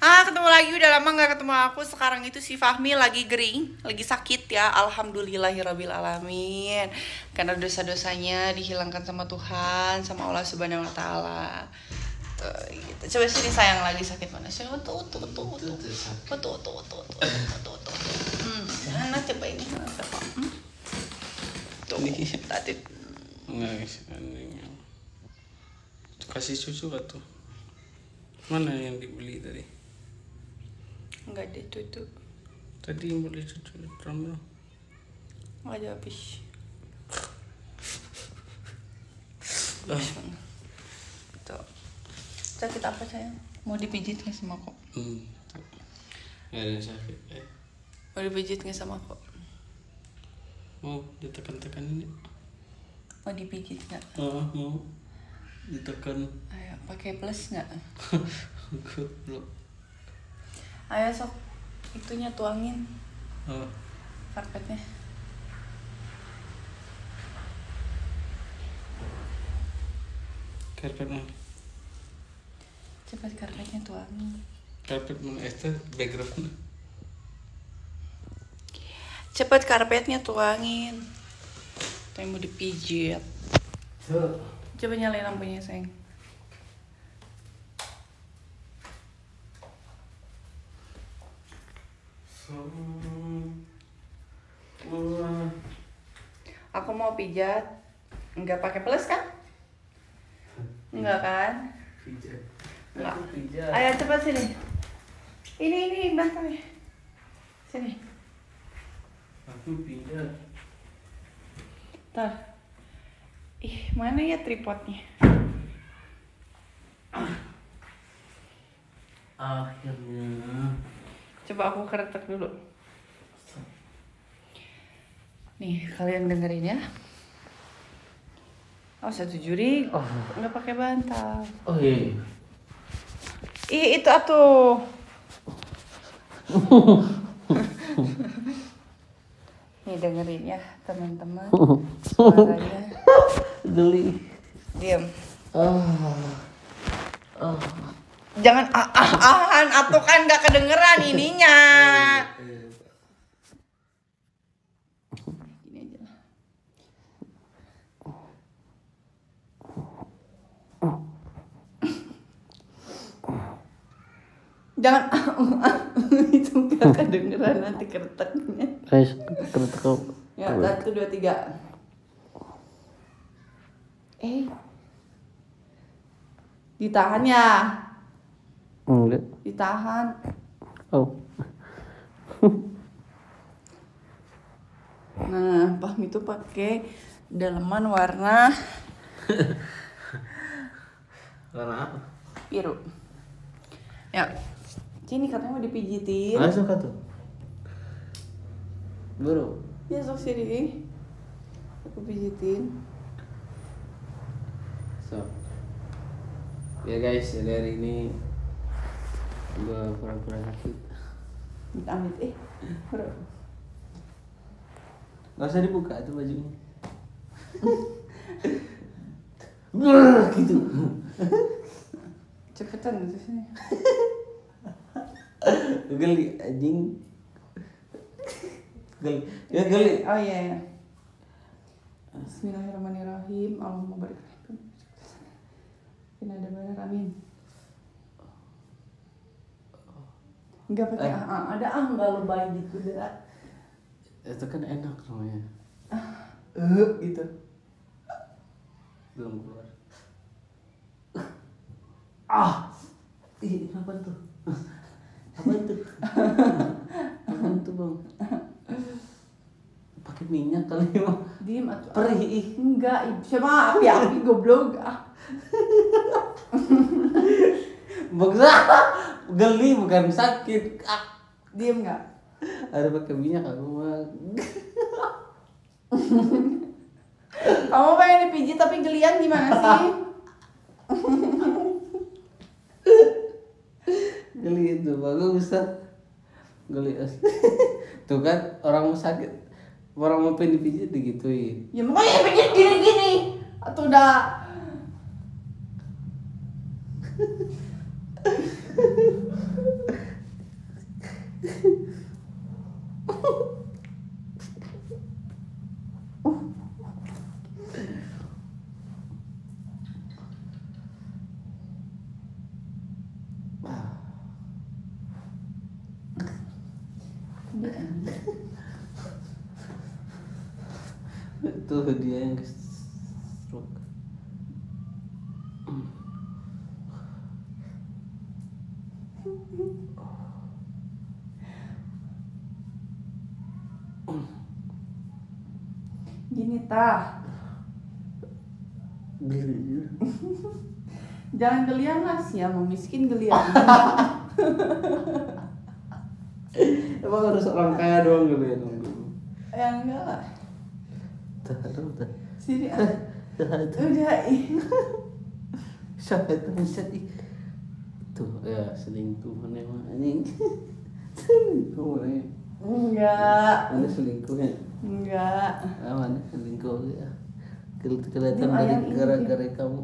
Ah, ketemu lagi udah lama nggak ketemu aku. Sekarang itu si Fahmi lagi gering, lagi sakit ya. Alhamdulillahirabbil alamin. Karena dosa-dosanya dihilangkan sama Tuhan, sama Allah Subhanahu wa taala. Tuh, gitu. Coba sini sayang lagi sakit mana sih? Tuh, tuh, tuh, tuh, tuh. Tuh, sakit. Tuh, tuh, tuh, tuh, tuh, tuh, tuh. Hmm, mana coba ini? Coba? Hmm? Tuh, tadi. Kasih susu atau mana yang dibeli tadi? Enggak ada. Tadi yang beli susu drum ada habis. Sakit apa sayang? Mau dipijit nggak sama aku? Hmm. Ada yang sakit. Eh, Mau dipijit nggak sama aku? mau ditekan-tekan ini? Mau dipijit nggak? Oh, mau ditekan. Ayo, pakai plus nggak? Goblok. Ayo sok, itunya tuangin Oh, karpetnya. karpet mana? Cepat karpetnya tuangin. Karpet mana? Eh, itu background. Cepat karpetnya tuangin. Tuh yang mau dipijit. Coba nyalain lampunya sayang. Wah. Aku mau pijat. Nggak pakai plus kan? Enggak kan? Pijat. Enggak. Ayo cepat sini. Ini ini bantalnya. Sini. Aku pijat. Ntar. Ih, mana ya tripodnya? Akhirnya. Coba aku keretek dulu. Nih, kalian dengerin ya. Oh, satu juri Oh. nggak pakai bantal. Oh iya. Ih, itu atuh. Nih dengerin ya, teman-teman. Suaranya. Geli. Diam. Ah. Ah. Jangan ah ah ahan atuh kan nggak kedengeran ininya. Gini aja lah. Jangan itu nggak kedengeran nanti kereteknya. Guys, kereta kau. Ya, satu, dua, tiga. Eh. Ditahan ya. Enggak. Ditahan. Oh. Nah, Pahmi itu pakai daleman warna Karena apa? biru. Ya. Sini katanya mau dipijitin. Ah, suka tuh. Bro. Ya sok sini. Aku pijitin. So. Ya guys, jadi hari ini gua pura-pura sakit. Amit eh. Gak usah dibuka tuh bajunya. Gitu. Cepetan gitu sini. Geli anjing. Geli. Ya geli. Oh iya ya. Bismillahirrahmanirrahim. Allahumma barik Ini ada banyak amin. Enggak pakai Eh. ah, ah. ada ah enggak lebay gitu dah. Itu kan enak namanya. Eh gitu. Belum keluar. Ah. Ih, apa tuh? Apa itu? Apa itu, Bang? Pakai minyak kali mah. Diem atuh. Perih ih. Enggak, siapa api api goblok ah. Bangsa. Geli bukan sakit. Ah. Diem enggak? Ada pakai minyak aku mah. Kamu pengen dipijit tapi gelian gimana sih? Geli itu bagus Ustaz. geli asli tuh kan orang mau sakit orang mau pengen dipijit digituin Ya makanya pijit gini-gini. Atau udah itu dia yang ke stroke gini tah. geli Jangan gelian lah sih ya, mau miskin gelian. emang harus orang kaya doang geli ya nunggu ya enggak lah. Taruh dah Sini ah. taruh Udah ih. siapa itu sedih tuh ya selingkuh mana emang anjing selingkuh mana Enggak. mana selingkuhnya Enggak. ah mana selingkuh ya Kel- kelihatan dari ayam gara-gara kamu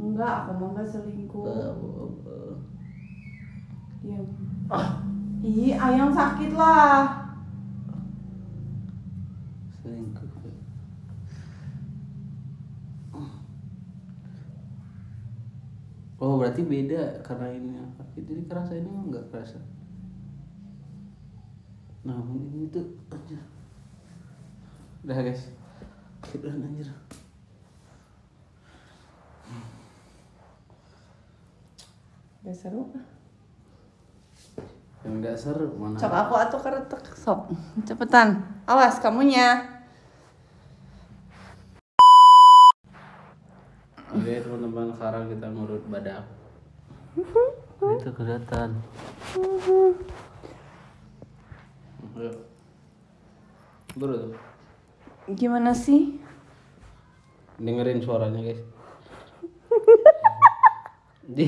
Enggak, aku enggak selingkuh. Diam. Ih, ayang sakit lah. selingkuh oh berarti beda karena ini sakit jadi kerasa ini mah nggak kerasa nah ini tuh anjir udah guys udah anjir Gak seru. yang nggak seru mana Cok aku atuh keretek sok. Cepetan. Awas kamunya. Oke teman-teman sekarang kita ngurut badak itu kelihatan tuh. Gimana sih? dengerin suaranya guys di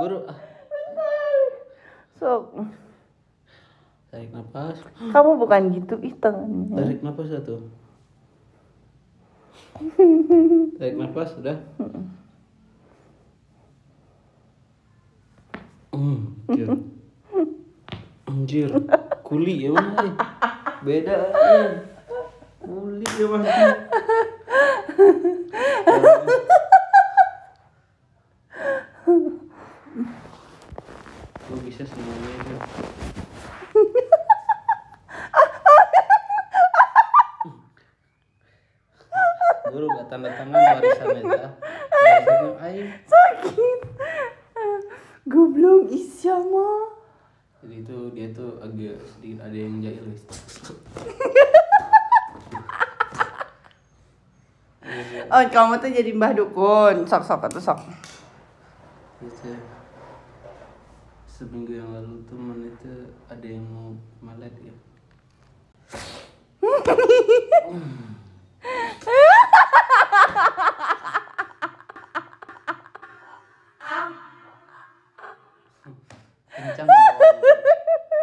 buru ah. Sok. tarik nafas Kamu bukan gitu ih tangannya. tarik nafas satu tarik nafas sudah Hmm, anjir. Anjir, kuli ya mah. Beda. Kuli ya mah. Lu bisa semuanya itu. Guru gak tanda tangan warisan air. Sakit. Goblok isya mah. Jadi itu dia tuh agak sedikit ada yang jahil guys. Oh, kamu tuh jadi mbah dukun. Sok sok atau sok. Gitu. Seminggu yang lalu tuh man itu ada yang mau malet ya. Kencang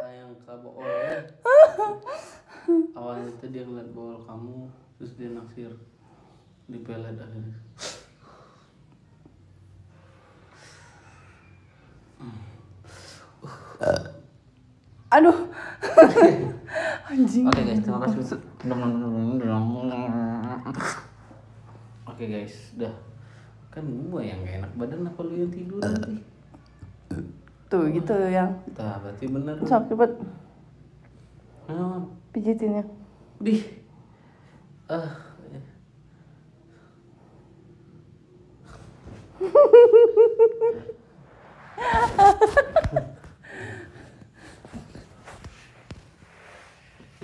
sayang bool ya. Awalnya tuh dia ngeliat bool kamu terus dia naksir di pelet akhirnya. Aduh. Anjing. Oke guys, terima kasih. Oke guys, udah. Kan gua yang gak enak badan apa lu yang tidur nanti? Tuh gitu yang. Tah, berarti bener. Sok cepet Nah, pijitin ya. Dih. Ah.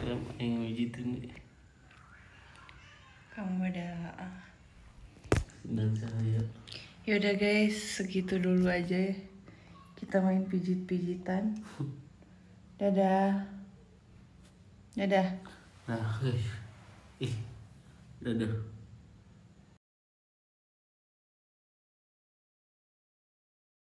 Ya, yang mijitin nih. Kamu ada Dan saya Yaudah guys, segitu dulu aja ya. Kita main pijit-pijitan. Dadah. Dadah. Nah, guys. Ih. Dadah.